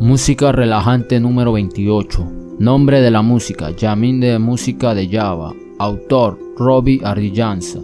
Música relajante número 28. Nombre de la música, Yamin de música de Java. Autor, Robbie Arrillanza.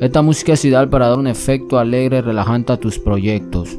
Esta música es ideal para dar un efecto alegre y relajante a tus proyectos.